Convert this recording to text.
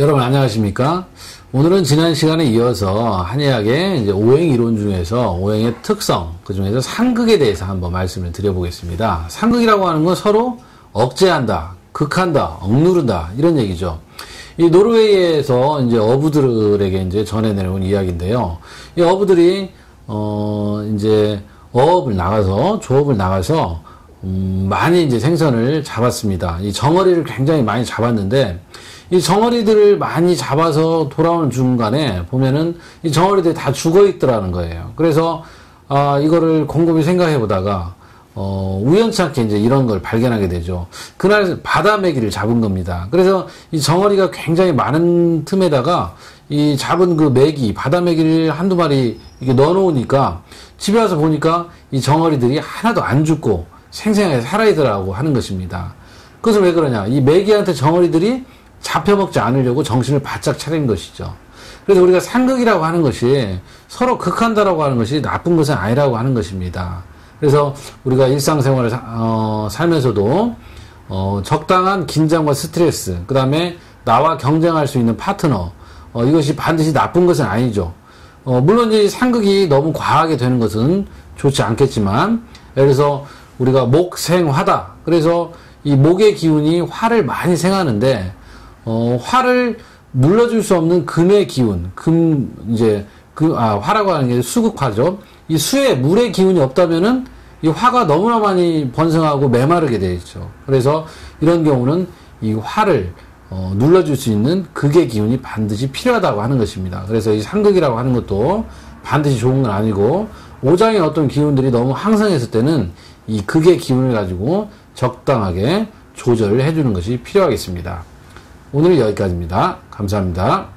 여러분 안녕하십니까? 오늘은 지난 시간에 이어서 한의학의 이제 오행 이론 중에서 오행의 특성, 그 중에서 상극에 대해서 한번 말씀을 드려보겠습니다. 상극이라고 하는 건 서로 억제한다, 극한다, 억누른다, 이런 얘기죠. 이 노르웨이에서 이제 어부들에게 이제 전해 내려온 이야기인데요. 이 어부들이, 어, 이제 어업을 나가서, 조업을 나가서, 음, 많이 이제 생선을 잡았습니다. 이 정어리를 굉장히 많이 잡았는데, 이 정어리들을 많이 잡아서 돌아오는 중간에 보면은 이 정어리들이 다 죽어 있더라는 거예요. 그래서 아 이거를 곰곰이 생각해 보다가 어 우연찮게 이제 이런 걸 발견하게 되죠. 그날 바다 메기를 잡은 겁니다. 그래서 이 정어리가 굉장히 많은 틈에다가 이 잡은 그 메기 바다 메기를 한두 마리 이렇게 넣어 놓으니까 집에 와서 보니까 이 정어리들이 하나도 안 죽고 생생하게 살아있더라고 하는 것입니다. 그것은 왜 그러냐? 이 메기한테 정어리들이 잡혀먹지 않으려고 정신을 바짝 차린 것이죠. 그래서 우리가 상극이라고 하는 것이 서로 극한다라고 하는 것이 나쁜 것은 아니라고 하는 것입니다. 그래서 우리가 일상생활을 사, 어, 살면서도 어, 적당한 긴장과 스트레스, 그 다음에 나와 경쟁할 수 있는 파트너, 어, 이것이 반드시 나쁜 것은 아니죠. 어, 물론 이 상극이 너무 과하게 되는 것은 좋지 않겠지만, 예를 들어서 우리가 목생화다. 그래서 이 목의 기운이 화를 많이 생하는데, 어, 화를 눌러줄 수 없는 금의 기운, 금, 이제, 그, 아, 화라고 하는 게 수극화죠. 이 수에 물의 기운이 없다면은 이 화가 너무나 많이 번성하고 메마르게 되어 있죠. 그래서 이런 경우는 이 화를 어, 눌러줄 수 있는 극의 기운이 반드시 필요하다고 하는 것입니다. 그래서 이 상극이라고 하는 것도 반드시 좋은 건 아니고 오장의 어떤 기운들이 너무 항상했을 때는 이 극의 기운을 가지고 적당하게 조절을 해주는 것이 필요하겠습니다. 오늘은 여기까지입니다. 감사합니다.